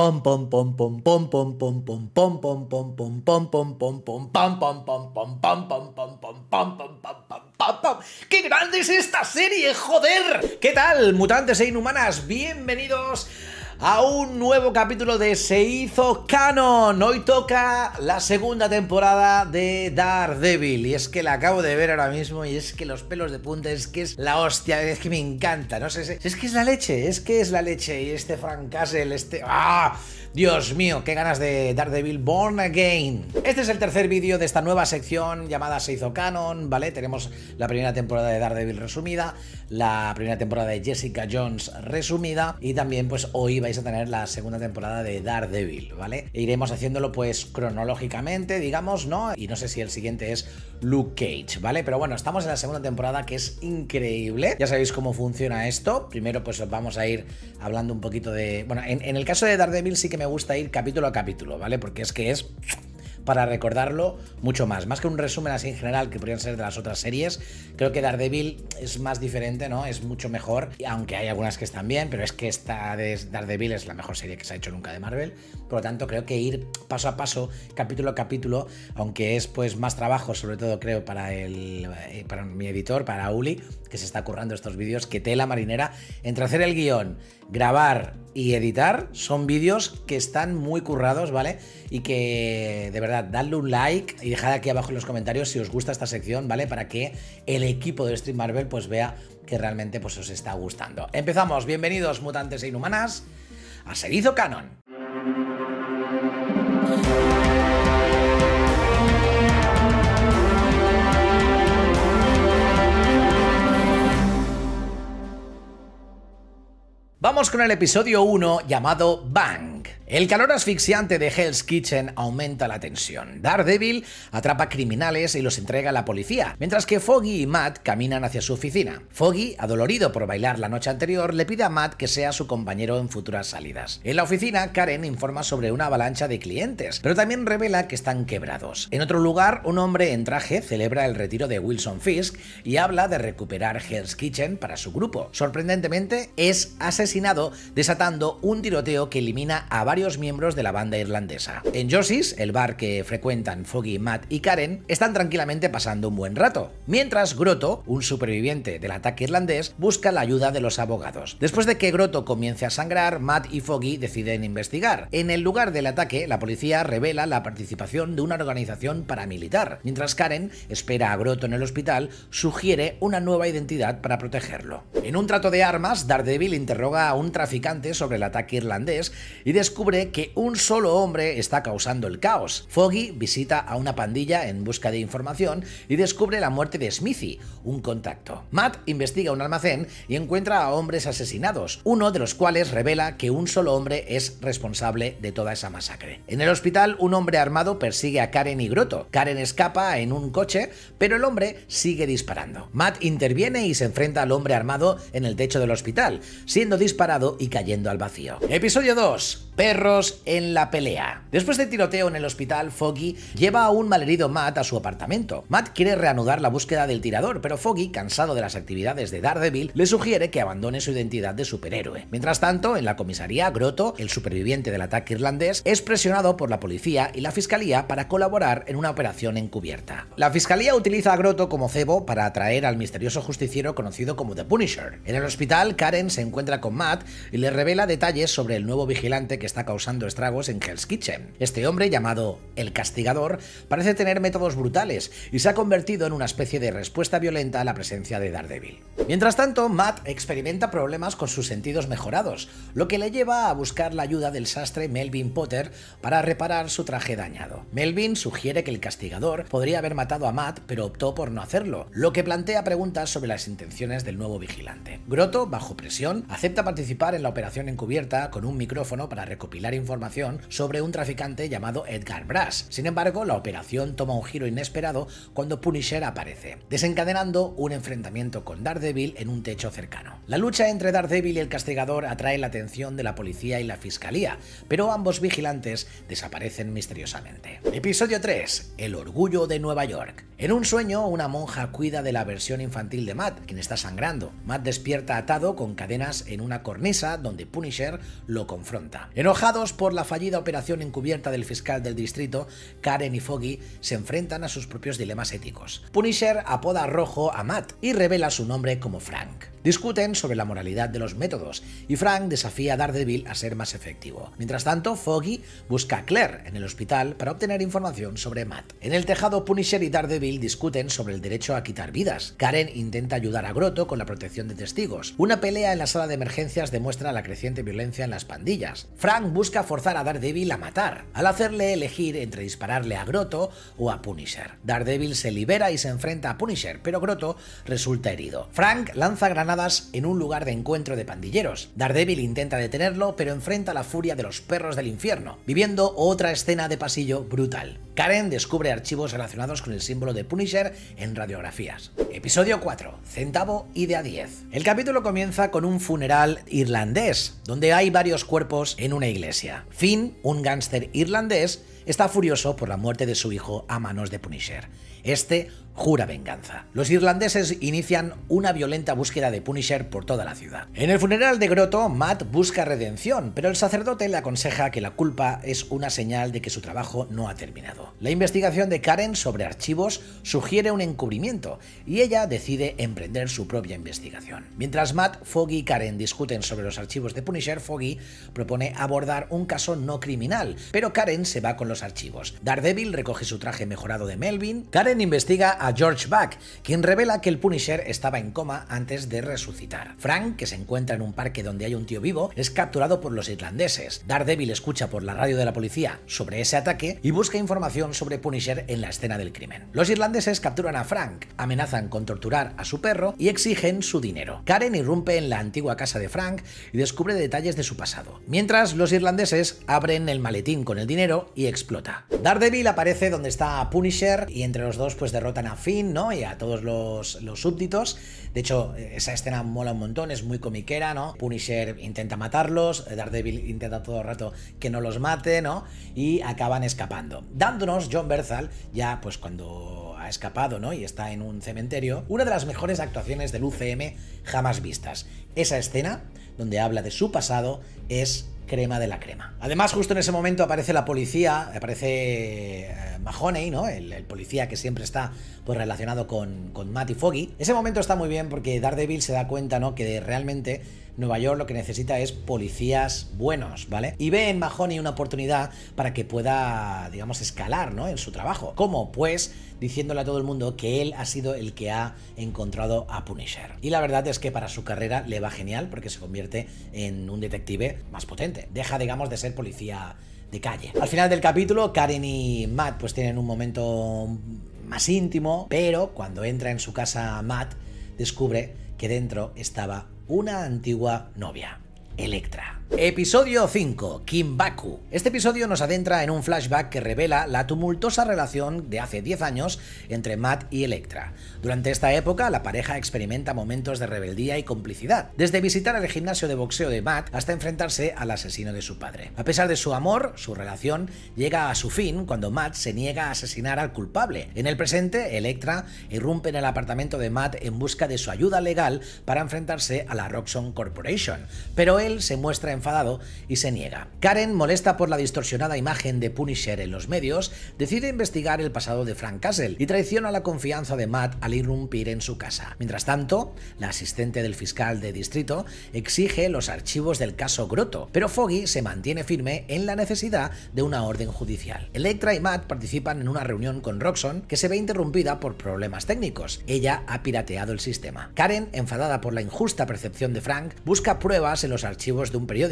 Pom pom pom pom pom pom pom pom pom pom pom pom pom pom pom pom pam pam pam pam pam pam pam pam pam pam pam pam pam pam ¡Qué grande es esta serie, joder! ¿Qué tal, mutantes e inhumanas? Bienvenidos a un nuevo capítulo de Se hizo canon. Hoy toca la segunda temporada de Daredevil. Y es que la acabo de ver ahora mismo y es que los pelos de punta es que es la hostia, es que me encanta. No sé, es que es la leche, es que es la leche. Y este Frank Castle, este... ¡Ah! Dios mío, qué ganas de Daredevil Born Again. Este es el tercer vídeo de esta nueva sección llamada Se hizo canon, ¿vale? Tenemos la primera temporada de Daredevil resumida, la primera temporada de Jessica Jones resumida y también pues hoy vais a tener la segunda temporada de Daredevil, ¿vale? E iremos haciéndolo pues cronológicamente, digamos, ¿no? Y no sé si el siguiente es Luke Cage, ¿vale? Pero bueno, estamos en la segunda temporada que es increíble. Ya sabéis cómo funciona esto. Primero pues vamos a ir hablando un poquito de... Bueno, en, en el caso de Daredevil sí que me gusta ir capítulo a capítulo, ¿vale? Porque es que es para recordarlo mucho más. Más que un resumen así en general que podrían ser de las otras series, creo que Daredevil es más diferente, ¿no? Es mucho mejor, aunque hay algunas que están bien, pero es que esta de Daredevil es la mejor serie que se ha hecho nunca de Marvel. Por lo tanto, creo que ir paso a paso, capítulo a capítulo, aunque es pues más trabajo, sobre todo creo para el eh, para mi editor, para Uli, que se está currando estos vídeos, que tela marinera entre hacer el guion, grabar y editar, son vídeos que están muy currados, ¿vale? Y que de verdad, dadle un like y dejad aquí abajo en los comentarios si os gusta esta sección, ¿vale? Para que el equipo de Stream Marvel pues vea que realmente pues os está gustando. Empezamos, bienvenidos mutantes e inhumanas a Serizo Canon. Vamos con el episodio 1 llamado Bang. El calor asfixiante de Hell's Kitchen aumenta la tensión. Daredevil atrapa criminales y los entrega a la policía, mientras que Foggy y Matt caminan hacia su oficina. Foggy, adolorido por bailar la noche anterior, le pide a Matt que sea su compañero en futuras salidas. En la oficina, Karen informa sobre una avalancha de clientes, pero también revela que están quebrados. En otro lugar, un hombre en traje celebra el retiro de Wilson Fisk y habla de recuperar Hell's Kitchen para su grupo. Sorprendentemente, es asesinado desatando un tiroteo que elimina a varios miembros de la banda irlandesa. En Josie's, el bar que frecuentan Foggy, Matt y Karen, están tranquilamente pasando un buen rato, mientras Grotto, un superviviente del ataque irlandés, busca la ayuda de los abogados. Después de que Grotto comience a sangrar, Matt y Foggy deciden investigar. En el lugar del ataque, la policía revela la participación de una organización paramilitar, mientras Karen espera a Grotto en el hospital, sugiere una nueva identidad para protegerlo. En un trato de armas, Daredevil interroga a un traficante sobre el ataque irlandés y descubre que un solo hombre está causando el caos. Foggy visita a una pandilla en busca de información y descubre la muerte de Smithy, un contacto. Matt investiga un almacén y encuentra a hombres asesinados, uno de los cuales revela que un solo hombre es responsable de toda esa masacre. En el hospital, un hombre armado persigue a Karen y Grotto. Karen escapa en un coche, pero el hombre sigue disparando. Matt interviene y se enfrenta al hombre armado en el techo del hospital, siendo disparado y cayendo al vacío. Episodio 2 perros en la pelea. Después del tiroteo en el hospital, Foggy lleva a un malherido Matt a su apartamento. Matt quiere reanudar la búsqueda del tirador, pero Foggy, cansado de las actividades de Daredevil, le sugiere que abandone su identidad de superhéroe. Mientras tanto, en la comisaría, Grotto, el superviviente del ataque irlandés, es presionado por la policía y la fiscalía para colaborar en una operación encubierta. La fiscalía utiliza a Grotto como cebo para atraer al misterioso justiciero conocido como The Punisher. En el hospital, Karen se encuentra con Matt y le revela detalles sobre el nuevo vigilante que está causando estragos en Hell's Kitchen. Este hombre, llamado el Castigador, parece tener métodos brutales y se ha convertido en una especie de respuesta violenta a la presencia de Daredevil. Mientras tanto, Matt experimenta problemas con sus sentidos mejorados, lo que le lleva a buscar la ayuda del sastre Melvin Potter para reparar su traje dañado. Melvin sugiere que el Castigador podría haber matado a Matt, pero optó por no hacerlo, lo que plantea preguntas sobre las intenciones del nuevo vigilante. Grotto, bajo presión, acepta participar en la operación encubierta con un micrófono para recopilar información sobre un traficante llamado Edgar Brass. Sin embargo, la operación toma un giro inesperado cuando Punisher aparece, desencadenando un enfrentamiento con Daredevil en un techo cercano. La lucha entre Daredevil y el castigador atrae la atención de la policía y la fiscalía, pero ambos vigilantes desaparecen misteriosamente. Episodio 3. El orgullo de Nueva York. En un sueño, una monja cuida de la versión infantil de Matt, quien está sangrando. Matt despierta atado con cadenas en una cornisa donde Punisher lo confronta. Enojados por la fallida operación encubierta del fiscal del distrito, Karen y Foggy se enfrentan a sus propios dilemas éticos. Punisher apoda rojo a Matt y revela su nombre como Frank. Discuten sobre la moralidad de los métodos y Frank desafía a Daredevil a ser más efectivo. Mientras tanto, Foggy busca a Claire en el hospital para obtener información sobre Matt. En el tejado, Punisher y Daredevil discuten sobre el derecho a quitar vidas. Karen intenta ayudar a Grotto con la protección de testigos. Una pelea en la sala de emergencias demuestra la creciente violencia en las pandillas. Frank busca forzar a Daredevil a matar, al hacerle elegir entre dispararle a Grotto o a Punisher. Daredevil se libera y se enfrenta a Punisher, pero Grotto resulta herido. Frank lanza granadas en un lugar de encuentro de pandilleros. Daredevil intenta detenerlo, pero enfrenta la furia de los perros del infierno, viviendo otra escena de pasillo brutal. Karen descubre archivos relacionados con el símbolo de Punisher en radiografías. Episodio 4. Centavo y de a 10. El capítulo comienza con un funeral irlandés, donde hay varios cuerpos en una iglesia. Finn, un gángster irlandés, está furioso por la muerte de su hijo a manos de Punisher. Este jura venganza. Los irlandeses inician una violenta búsqueda de Punisher por toda la ciudad. En el funeral de Grotto, Matt busca redención, pero el sacerdote le aconseja que la culpa es una señal de que su trabajo no ha terminado. La investigación de Karen sobre archivos sugiere un encubrimiento y ella decide emprender su propia investigación. Mientras Matt, Foggy y Karen discuten sobre los archivos de Punisher, Foggy propone abordar un caso no criminal, pero Karen se va con los archivos. Daredevil recoge su traje mejorado de Melvin, Karen investiga a George Buck, quien revela que el Punisher estaba en coma antes de resucitar. Frank, que se encuentra en un parque donde hay un tío vivo, es capturado por los irlandeses. Daredevil escucha por la radio de la policía sobre ese ataque y busca información sobre Punisher en la escena del crimen. Los irlandeses capturan a Frank, amenazan con torturar a su perro y exigen su dinero. Karen irrumpe en la antigua casa de Frank y descubre detalles de su pasado. Mientras, los irlandeses abren el maletín con el dinero y explota. Daredevil aparece donde está Punisher y entre los dos pues derrotan a Finn, ¿no? Y a todos los, los súbditos. De hecho, esa escena mola un montón, es muy comiquera, ¿no? Punisher intenta matarlos, Daredevil intenta todo el rato que no los mate, ¿no? Y acaban escapando. Dándonos John Berthal, ya pues cuando ha escapado, ¿no? Y está en un cementerio, una de las mejores actuaciones del UCM jamás vistas. Esa escena, donde habla de su pasado, es crema de la crema. Además, justo en ese momento aparece la policía, aparece eh, Mahoney, ¿no? El, policía que siempre está pues, relacionado con, con Matt y Foggy. Ese momento está muy bien porque Daredevil se da cuenta, ¿no? Que realmente Nueva York lo que necesita es policías buenos, ¿vale? Y ve en Mahoney una oportunidad para que pueda, digamos, escalar, ¿no? En su trabajo. ¿Cómo? Pues diciéndole a todo el mundo que él ha sido el que ha encontrado a Punisher. Y la verdad es que para su carrera le va genial porque se convierte en un detective más potente. Deja, digamos, de ser policía de calle. Al final del capítulo, Karen y Matt pues tienen un momento más íntimo, pero cuando entra en su casa Matt, descubre que dentro estaba una antigua novia, Electra. Episodio 5. Kimbaku. Este episodio nos adentra en un flashback que revela la tumultuosa relación de hace 10 años entre Matt y Electra. Durante esta época, la pareja experimenta momentos de rebeldía y complicidad, desde visitar el gimnasio de boxeo de Matt hasta enfrentarse al asesino de su padre. A pesar de su amor, su relación llega a su fin cuando Matt se niega a asesinar al culpable. En el presente, Electra irrumpe en el apartamento de Matt en busca de su ayuda legal para enfrentarse a la Roxxon Corporation, pero él se muestra en enfadado y se niega. Karen, molesta por la distorsionada imagen de Punisher en los medios, decide investigar el pasado de Frank Castle y traiciona la confianza de Matt al irrumpir en su casa. Mientras tanto, la asistente del fiscal de distrito exige los archivos del caso Grotto, pero Foggy se mantiene firme en la necesidad de una orden judicial. Electra y Matt participan en una reunión con Roxxon que se ve interrumpida por problemas técnicos. Ella ha pirateado el sistema. Karen, enfadada por la injusta percepción de Frank, busca pruebas en los archivos de un periódico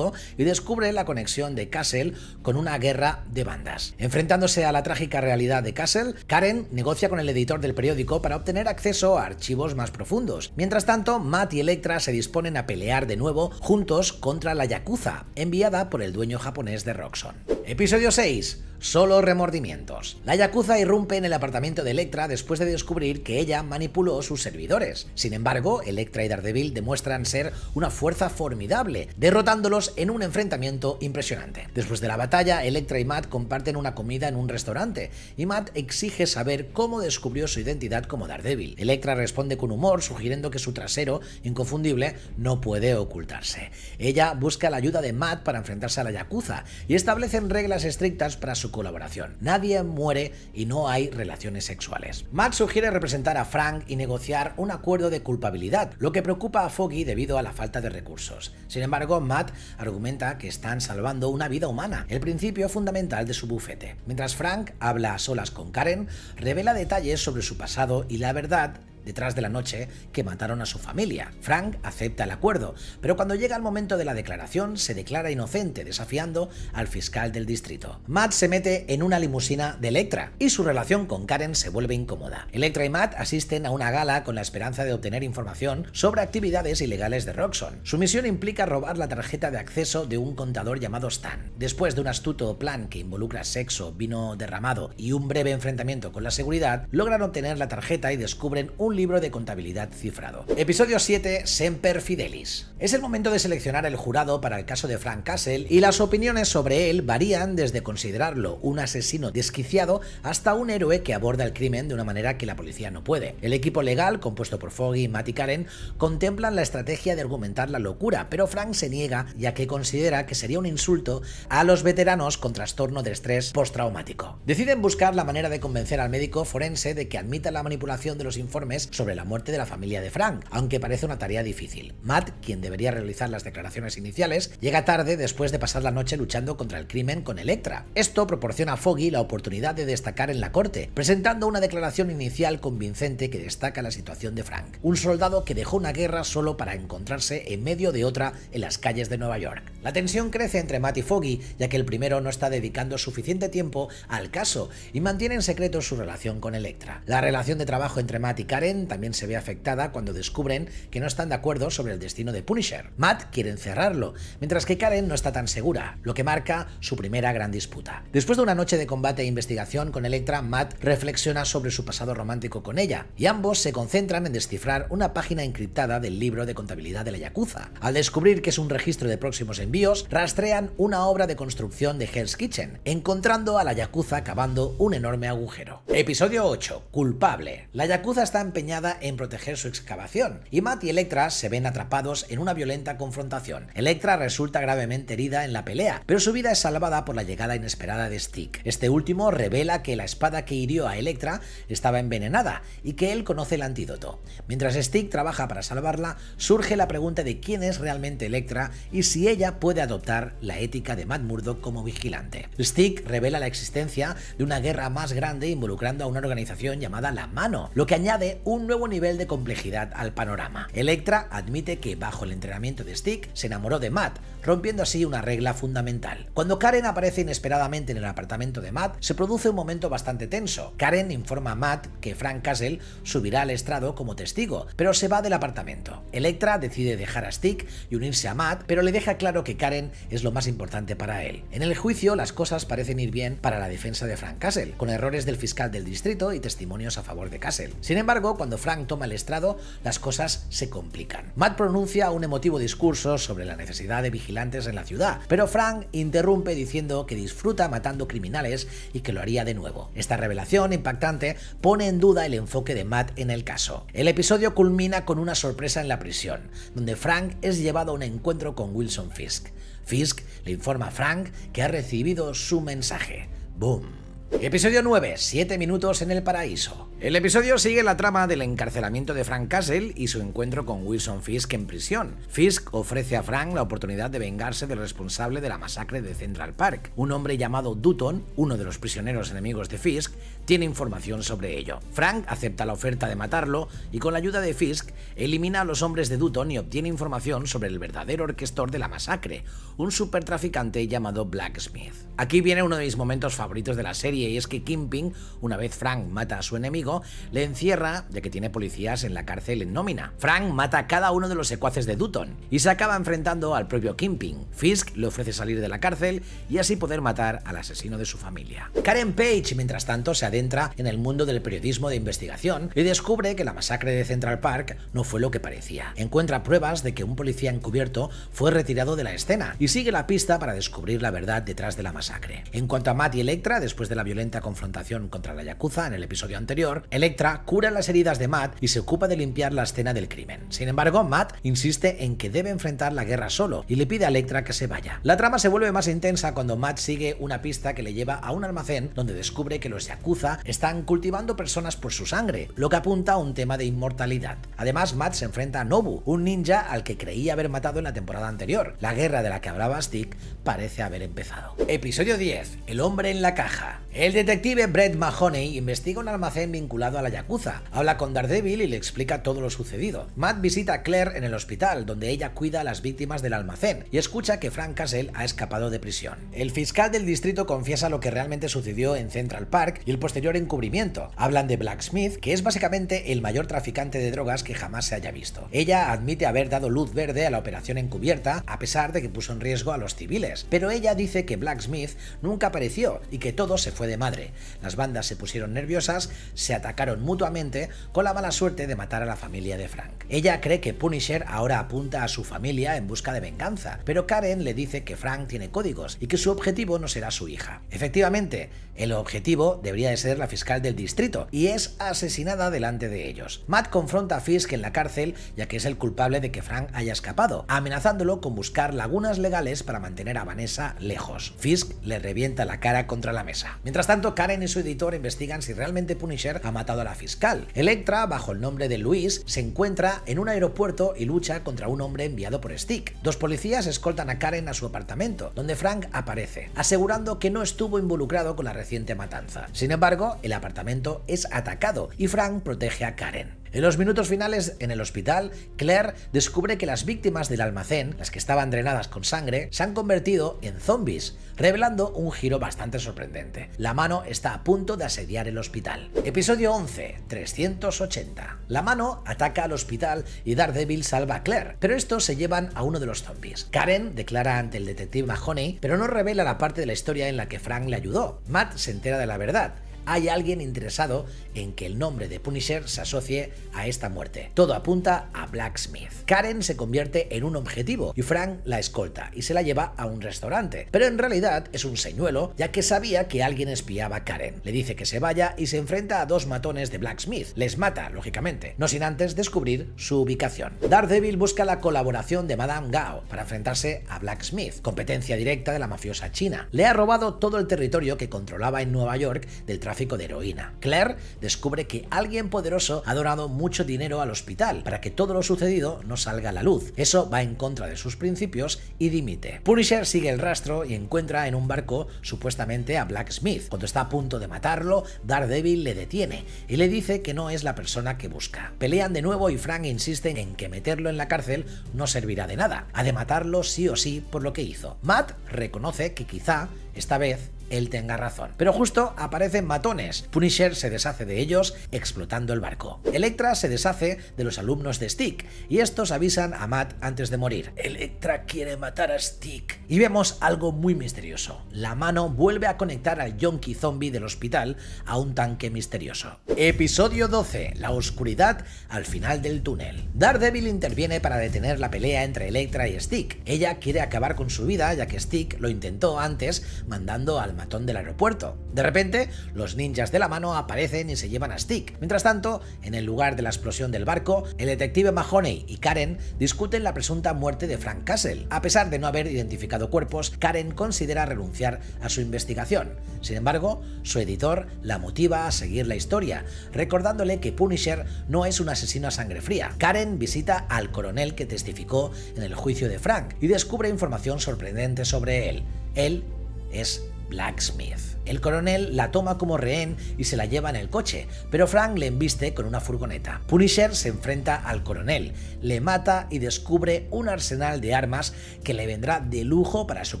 y descubre la conexión de Castle con una guerra de bandas. Enfrentándose a la trágica realidad de Castle, Karen negocia con el editor del periódico para obtener acceso a archivos más profundos. Mientras tanto, Matt y Electra se disponen a pelear de nuevo juntos contra la Yakuza, enviada por el dueño japonés de Roxxon. Episodio 6 solo remordimientos. La Yakuza irrumpe en el apartamento de Electra después de descubrir que ella manipuló sus servidores. Sin embargo, Electra y Daredevil demuestran ser una fuerza formidable, derrotándolos en un enfrentamiento impresionante. Después de la batalla, Electra y Matt comparten una comida en un restaurante, y Matt exige saber cómo descubrió su identidad como Daredevil. Electra responde con humor, sugiriendo que su trasero, inconfundible, no puede ocultarse. Ella busca la ayuda de Matt para enfrentarse a la Yakuza, y establecen reglas estrictas para su colaboración. Nadie muere y no hay relaciones sexuales. Matt sugiere representar a Frank y negociar un acuerdo de culpabilidad, lo que preocupa a Foggy debido a la falta de recursos. Sin embargo, Matt argumenta que están salvando una vida humana, el principio fundamental de su bufete. Mientras Frank habla a solas con Karen, revela detalles sobre su pasado y la verdad detrás de la noche que mataron a su familia. Frank acepta el acuerdo, pero cuando llega el momento de la declaración se declara inocente, desafiando al fiscal del distrito. Matt se mete en una limusina de Electra y su relación con Karen se vuelve incómoda. Electra y Matt asisten a una gala con la esperanza de obtener información sobre actividades ilegales de Roxxon. Su misión implica robar la tarjeta de acceso de un contador llamado Stan. Después de un astuto plan que involucra sexo, vino derramado y un breve enfrentamiento con la seguridad, logran obtener la tarjeta y descubren un libro de contabilidad cifrado. Episodio 7, Semper Fidelis. Es el momento de seleccionar el jurado para el caso de Frank Castle y las opiniones sobre él varían desde considerarlo un asesino desquiciado hasta un héroe que aborda el crimen de una manera que la policía no puede. El equipo legal, compuesto por Foggy, Matt y Karen, contemplan la estrategia de argumentar la locura, pero Frank se niega ya que considera que sería un insulto a los veteranos con trastorno de estrés postraumático. Deciden buscar la manera de convencer al médico forense de que admita la manipulación de los informes sobre la muerte de la familia de Frank, aunque parece una tarea difícil. Matt, quien debería realizar las declaraciones iniciales, llega tarde después de pasar la noche luchando contra el crimen con Electra. Esto proporciona a Foggy la oportunidad de destacar en la corte, presentando una declaración inicial convincente que destaca la situación de Frank, un soldado que dejó una guerra solo para encontrarse en medio de otra en las calles de Nueva York. La tensión crece entre Matt y Foggy, ya que el primero no está dedicando suficiente tiempo al caso y mantiene en secreto su relación con Electra. La relación de trabajo entre Matt y Karen también se ve afectada cuando descubren que no están de acuerdo sobre el destino de Punisher. Matt quiere encerrarlo, mientras que Karen no está tan segura, lo que marca su primera gran disputa. Después de una noche de combate e investigación con Electra, Matt reflexiona sobre su pasado romántico con ella, y ambos se concentran en descifrar una página encriptada del libro de contabilidad de la Yakuza. Al descubrir que es un registro de próximos envíos, rastrean una obra de construcción de Hell's Kitchen, encontrando a la Yakuza cavando un enorme agujero. Episodio 8. Culpable. La Yakuza está empeñada en proteger su excavación, y Matt y Electra se ven atrapados en una violenta confrontación. Electra resulta gravemente herida en la pelea, pero su vida es salvada por la llegada inesperada de Stick. Este último revela que la espada que hirió a Electra estaba envenenada y que él conoce el antídoto. Mientras Stick trabaja para salvarla, surge la pregunta de quién es realmente Electra y si ella puede adoptar la ética de Matt Murdock como vigilante. Stick revela la existencia de una guerra más grande involucrando a una organización llamada La Mano, lo que añade un nuevo nivel de complejidad al panorama. Electra admite que bajo el entrenamiento de Stick se enamoró de Matt, rompiendo así una regla fundamental. Cuando Karen aparece inesperadamente en el apartamento de Matt, se produce un momento bastante tenso. Karen informa a Matt que Frank Castle subirá al estrado como testigo, pero se va del apartamento. Electra decide dejar a Stick y unirse a Matt, pero le deja claro Karen es lo más importante para él. En el juicio, las cosas parecen ir bien para la defensa de Frank Castle, con errores del fiscal del distrito y testimonios a favor de Castle. Sin embargo, cuando Frank toma el estrado, las cosas se complican. Matt pronuncia un emotivo discurso sobre la necesidad de vigilantes en la ciudad, pero Frank interrumpe diciendo que disfruta matando criminales y que lo haría de nuevo. Esta revelación impactante pone en duda el enfoque de Matt en el caso. El episodio culmina con una sorpresa en la prisión, donde Frank es llevado a un encuentro con Wilson Fisk. Fisk le informa a Frank que ha recibido su mensaje. ¡Boom! Episodio 9. 7 minutos en el paraíso. El episodio sigue la trama del encarcelamiento de Frank Castle y su encuentro con Wilson Fisk en prisión. Fisk ofrece a Frank la oportunidad de vengarse del responsable de la masacre de Central Park. Un hombre llamado Dutton, uno de los prisioneros enemigos de Fisk, tiene información sobre ello. Frank acepta la oferta de matarlo y con la ayuda de Fisk elimina a los hombres de Dutton y obtiene información sobre el verdadero orquestor de la masacre, un supertraficante llamado Blacksmith. Aquí viene uno de mis momentos favoritos de la serie y es que Kingpin, una vez Frank mata a su enemigo, le encierra ya que tiene policías en la cárcel en nómina. Frank mata a cada uno de los secuaces de Dutton y se acaba enfrentando al propio Kingpin. Fisk le ofrece salir de la cárcel y así poder matar al asesino de su familia. Karen Page, mientras tanto, se adentra en el mundo del periodismo de investigación y descubre que la masacre de Central Park no fue lo que parecía. Encuentra pruebas de que un policía encubierto fue retirado de la escena y sigue la pista para descubrir la verdad detrás de la masacre. En cuanto a Matt y Electra, después de la violenta confrontación contra la Yakuza en el episodio anterior, Electra cura las heridas de Matt y se ocupa de limpiar la escena del crimen. Sin embargo, Matt insiste en que debe enfrentar la guerra solo y le pide a Electra que se vaya. La trama se vuelve más intensa cuando Matt sigue una pista que le lleva a un almacén donde descubre que los Yakuza están cultivando personas por su sangre, lo que apunta a un tema de inmortalidad. Además, Matt se enfrenta a Nobu, un ninja al que creía haber matado en la temporada anterior. La guerra de la que hablaba Stick parece haber empezado. Episodio 10. El hombre en la caja. El detective Brett Mahoney investiga un almacén vinculado a la Yakuza. Habla con Daredevil y le explica todo lo sucedido. Matt visita a Claire en el hospital, donde ella cuida a las víctimas del almacén, y escucha que Frank Castle ha escapado de prisión. El fiscal del distrito confiesa lo que realmente sucedió en Central Park y el posterior encubrimiento. Hablan de Blacksmith, que es básicamente el mayor traficante de drogas que jamás se haya visto. Ella admite haber dado luz verde a la operación encubierta, a pesar de que puso en riesgo a los civiles, pero ella dice que Blacksmith nunca apareció y que todo se fue de madre. Las bandas se pusieron nerviosas, se atacaron mutuamente con la mala suerte de matar a la familia de Frank. Ella cree que Punisher ahora apunta a su familia en busca de venganza, pero Karen le dice que Frank tiene códigos y que su objetivo no será su hija. Efectivamente, el objetivo debería de ser la fiscal del distrito y es asesinada delante de ellos. Matt confronta a Fisk en la cárcel ya que es el culpable de que Frank haya escapado, amenazándolo con buscar lagunas legales para mantener a Vanessa lejos. Fisk le revienta la cara contra la mesa. Mientras tanto, Karen y su editor investigan si realmente Punisher ha matado a la fiscal. Electra, bajo el nombre de Luis, se encuentra en un aeropuerto y lucha contra un hombre enviado por Stick. Dos policías escoltan a Karen a su apartamento, donde Frank aparece, asegurando que no estuvo involucrado con la reciente matanza. Sin embargo, el apartamento es atacado y Frank protege a Karen. En los minutos finales en el hospital, Claire descubre que las víctimas del almacén, las que estaban drenadas con sangre, se han convertido en zombies, revelando un giro bastante sorprendente. La mano está a punto de asediar el hospital. Episodio 11, 380. La mano ataca al hospital y Daredevil salva a Claire, pero estos se llevan a uno de los zombies. Karen declara ante el detective Mahoney, pero no revela la parte de la historia en la que Frank le ayudó. Matt se entera de la verdad, hay alguien interesado en que el nombre de Punisher se asocie a esta muerte. Todo apunta a Blacksmith. Karen se convierte en un objetivo y Frank la escolta y se la lleva a un restaurante. Pero en realidad es un señuelo ya que sabía que alguien espiaba a Karen. Le dice que se vaya y se enfrenta a dos matones de Blacksmith. Les mata, lógicamente, no sin antes descubrir su ubicación. Daredevil busca la colaboración de Madame Gao para enfrentarse a Blacksmith, competencia directa de la mafiosa china. Le ha robado todo el territorio que controlaba en Nueva York del tráfico de heroína. Claire descubre que alguien poderoso ha donado mucho dinero al hospital para que todo lo sucedido no salga a la luz. Eso va en contra de sus principios y dimite. Punisher sigue el rastro y encuentra en un barco supuestamente a Blacksmith. Cuando está a punto de matarlo, Daredevil le detiene y le dice que no es la persona que busca. Pelean de nuevo y Frank insiste en que meterlo en la cárcel no servirá de nada. Ha de matarlo sí o sí por lo que hizo. Matt reconoce que quizá esta vez él tenga razón. Pero justo aparecen matones. Punisher se deshace de ellos explotando el barco. Electra se deshace de los alumnos de Stick y estos avisan a Matt antes de morir. Electra quiere matar a Stick. Y vemos algo muy misterioso. La mano vuelve a conectar al yonki zombie del hospital a un tanque misterioso. Episodio 12. La oscuridad al final del túnel. Daredevil interviene para detener la pelea entre Electra y Stick. Ella quiere acabar con su vida ya que Stick lo intentó antes mandando al del aeropuerto. De repente, los ninjas de la mano aparecen y se llevan a Stick. Mientras tanto, en el lugar de la explosión del barco, el detective Mahoney y Karen discuten la presunta muerte de Frank Castle. A pesar de no haber identificado cuerpos, Karen considera renunciar a su investigación. Sin embargo, su editor la motiva a seguir la historia, recordándole que Punisher no es un asesino a sangre fría. Karen visita al coronel que testificó en el juicio de Frank y descubre información sorprendente sobre él. Él es Blacksmith. El coronel la toma como rehén y se la lleva en el coche, pero Frank le embiste con una furgoneta. Punisher se enfrenta al coronel, le mata y descubre un arsenal de armas que le vendrá de lujo para su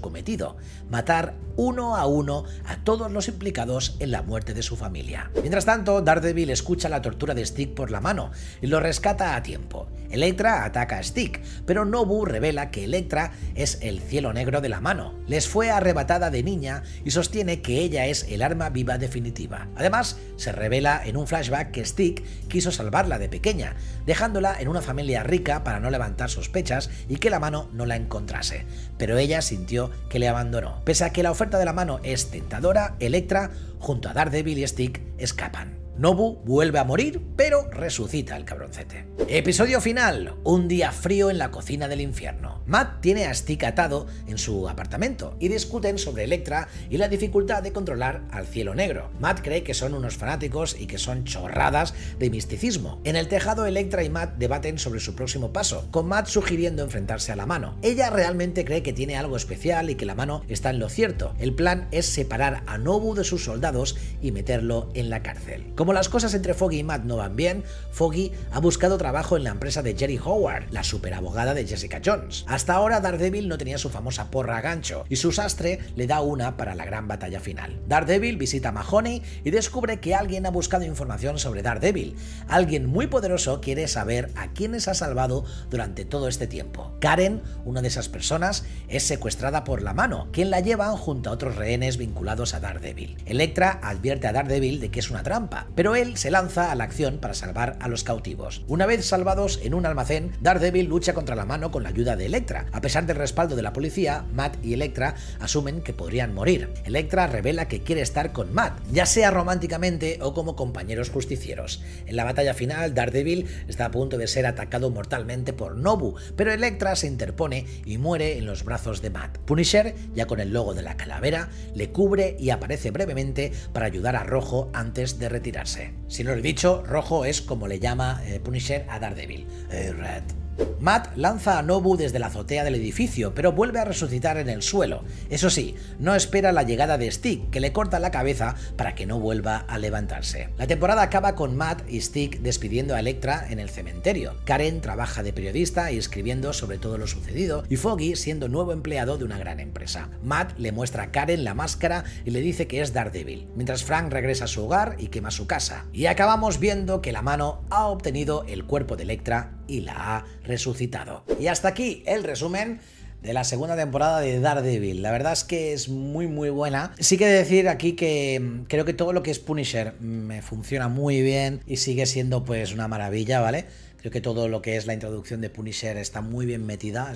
cometido, matar uno a uno a todos los implicados en la muerte de su familia. Mientras tanto, Daredevil escucha la tortura de Stick por la mano y lo rescata a tiempo. Electra ataca a Stick, pero Nobu revela que Electra es el cielo negro de la mano. Les fue arrebatada de niña y sostiene que ella es el arma viva definitiva. Además, se revela en un flashback que Stick quiso salvarla de pequeña, dejándola en una familia rica para no levantar sospechas y que la mano no la encontrase. Pero ella sintió que le abandonó. Pese a que la oferta de la mano es tentadora, Electra, junto a Daredevil y Stick, escapan. Nobu vuelve a morir, pero resucita el cabroncete. Episodio final, un día frío en la cocina del infierno. Matt tiene a Stick atado en su apartamento y discuten sobre Electra y la dificultad de controlar al cielo negro. Matt cree que son unos fanáticos y que son chorradas de misticismo. En el tejado, Electra y Matt debaten sobre su próximo paso, con Matt sugiriendo enfrentarse a la mano. Ella realmente cree que tiene algo especial y que la mano está en lo cierto. El plan es separar a Nobu de sus soldados y meterlo en la cárcel. Como las cosas entre Foggy y Matt no van bien, Foggy ha buscado trabajo en la empresa de Jerry Howard, la superabogada de Jessica Jones. Hasta ahora Daredevil no tenía su famosa porra a gancho, y su sastre le da una para la gran batalla final. Daredevil visita a Mahoney y descubre que alguien ha buscado información sobre Daredevil. Alguien muy poderoso quiere saber a quiénes ha salvado durante todo este tiempo. Karen, una de esas personas, es secuestrada por la mano, quien la llevan junto a otros rehenes vinculados a Daredevil. Electra advierte a Daredevil de que es una trampa, pero él se lanza a la acción para salvar a los cautivos. Una vez salvados en un almacén, Daredevil lucha contra la mano con la ayuda de Electra. A pesar del respaldo de la policía, Matt y Electra asumen que podrían morir. Electra revela que quiere estar con Matt, ya sea románticamente o como compañeros justicieros. En la batalla final, Daredevil está a punto de ser atacado mortalmente por Nobu, pero Electra se interpone y muere en los brazos de Matt. Punisher, ya con el logo de la calavera, le cubre y aparece brevemente para ayudar a Rojo antes de retirarse. Si no lo he dicho, rojo es como le llama eh, Punisher a Daredevil. Eh, red. Matt lanza a Nobu desde la azotea del edificio, pero vuelve a resucitar en el suelo. Eso sí, no espera la llegada de Stick, que le corta la cabeza para que no vuelva a levantarse. La temporada acaba con Matt y Stick despidiendo a Electra en el cementerio. Karen trabaja de periodista y escribiendo sobre todo lo sucedido, y Foggy siendo nuevo empleado de una gran empresa. Matt le muestra a Karen la máscara y le dice que es Daredevil, mientras Frank regresa a su hogar y quema su casa. Y acabamos viendo que la mano ha obtenido el cuerpo de Electra y la ha resucitado. Y hasta aquí el resumen de la segunda temporada de Daredevil. La verdad es que es muy muy buena. Sí que decir aquí que mm, creo que todo lo que es Punisher me funciona muy bien y sigue siendo pues una maravilla, ¿vale? Creo que todo lo que es la introducción de Punisher está muy bien metida.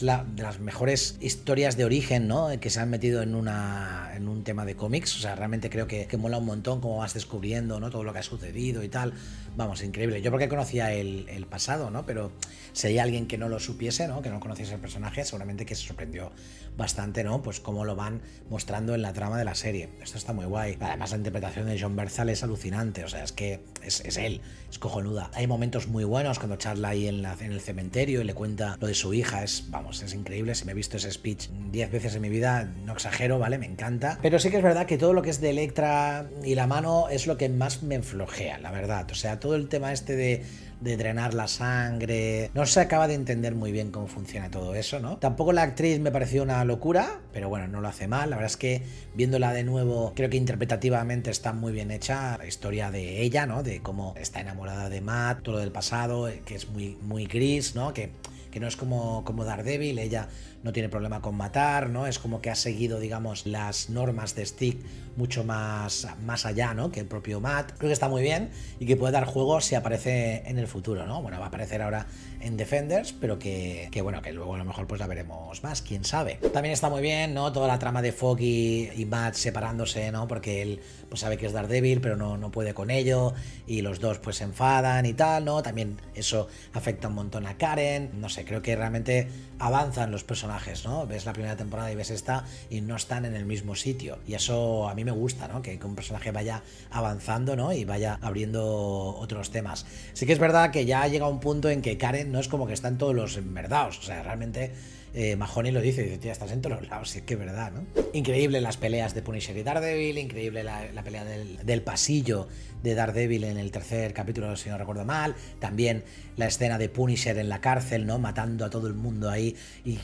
La, de las mejores historias de origen, ¿no? Que se han metido en, una, en un tema de cómics. O sea, realmente creo que, que mola un montón cómo vas descubriendo, ¿no? Todo lo que ha sucedido y tal. Vamos, increíble. Yo porque conocía el, pasado, ¿no? Pero si hay alguien que no lo supiese, ¿no? Que no conociese el personaje, seguramente que se sorprendió bastante, ¿no? Pues cómo lo van mostrando en la trama de la serie. Esto está muy guay. Además, la interpretación de John Berzal es alucinante. O sea, es que es, es él. Es cojonuda. Hay momentos muy buenos cuando charla ahí en, en, el cementerio y le cuenta lo de su hija. Es, vamos, es increíble. Si me he visto ese speech 10 veces en mi vida, no exagero, ¿vale? Me encanta. Pero sí que es verdad que todo lo que es de Electra y la mano es lo que más me enflojea, la verdad. O sea, todo el tema este de de drenar la sangre. No se acaba de entender muy bien cómo funciona todo eso, ¿no? Tampoco la actriz me pareció una locura, pero bueno, no lo hace mal. La verdad es que viéndola de nuevo, creo que interpretativamente está muy bien hecha la historia de ella, ¿no? De cómo está enamorada de Matt, todo lo del pasado, que es muy, muy gris, ¿no? Que que no es como, como Daredevil, ella no tiene problema con matar, ¿no? Es como que ha seguido, digamos, las normas de Stick mucho más, más allá, ¿no? Que el propio Matt. Creo que está muy bien y que puede dar juego si aparece en el futuro, ¿no? Bueno, va a aparecer ahora en Defenders, pero que, que, bueno, que luego a lo mejor pues la veremos más, quién sabe. También está muy bien, ¿no? Toda la trama de Foggy y Matt separándose, ¿no? Porque él pues sabe que es Daredevil, pero no, no puede con ello y los dos pues se enfadan y tal, ¿no? También eso afecta un montón a Karen, no sé, creo que realmente avanzan los personajes, ¿no? Ves la primera temporada y ves esta y no están en el mismo sitio y eso a mí me gusta, ¿no? Que, un personaje vaya avanzando, ¿no? Y vaya abriendo otros temas. Sí que es verdad que ya llega un punto en que Karen no es como que están todos los enverdados, o sea, realmente eh, Mahoney lo dice, dice, tía, estás en todos lados, es que es verdad, ¿no? Increíble las peleas de Punisher y Daredevil, increíble la, pelea del, pasillo de Daredevil en el tercer capítulo, si no recuerdo mal, también la escena de Punisher en la cárcel, ¿no? Matando a todo el mundo ahí y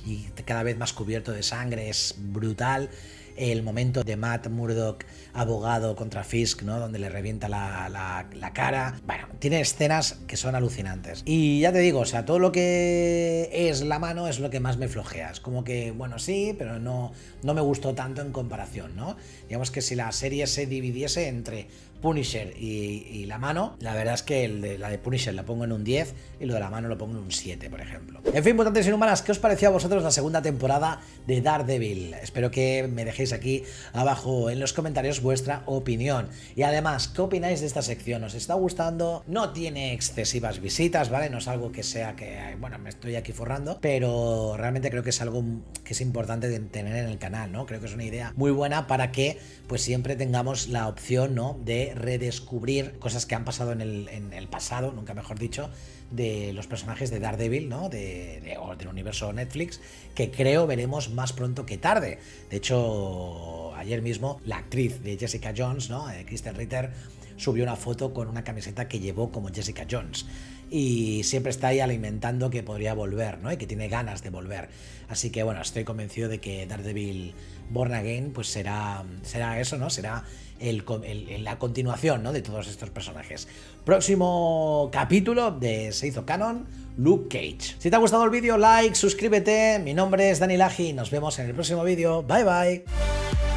cada vez más cubierto de sangre, es brutal el momento de Matt Murdock, abogado contra Fisk, ¿no? Donde le revienta la, cara. Bueno, tiene escenas que son alucinantes. Y ya te digo, o sea, todo lo que es la mano es lo que más me flojea. Es como que, bueno, sí, pero no, no me gustó tanto en comparación, ¿no? Digamos que si la serie se dividiese entre Punisher y, la mano, la verdad es que la de Punisher la pongo en un 10 y lo de la mano lo pongo en un 7, por ejemplo. En fin, mutantes inhumanas, ¿qué os pareció a vosotros la segunda temporada de Daredevil? Espero que me dejéis aquí abajo en los comentarios vuestra opinión. Y además, ¿qué opináis de esta sección? ¿Os está gustando? No tiene excesivas visitas, ¿vale? No es algo que sea que, bueno, me estoy aquí forrando, pero realmente creo que es algo que es importante de tener en el canal, ¿no? Creo que es una idea muy buena para que pues siempre tengamos la opción, ¿no? De redescubrir cosas que han pasado en el, pasado, nunca mejor dicho, de los personajes de Daredevil, ¿no? De, del universo Netflix, que creo veremos más pronto que tarde. De hecho, ayer mismo la actriz de Jessica Jones, ¿no? Eh, Kristen Ritter, subió una foto con una camiseta que llevó como Jessica Jones y siempre está ahí alimentando que podría volver, ¿no? Y que tiene ganas de volver. Así que bueno, estoy convencido de que Daredevil Born Again pues será, será eso, ¿no? Será el, la continuación, ¿no? De todos estos personajes. Próximo capítulo de Se hizo canon, Luke Cage. Si te ha gustado el vídeo, like, suscríbete. Mi nombre es Dani Laji y nos vemos en el próximo vídeo. Bye bye.